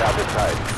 advertised.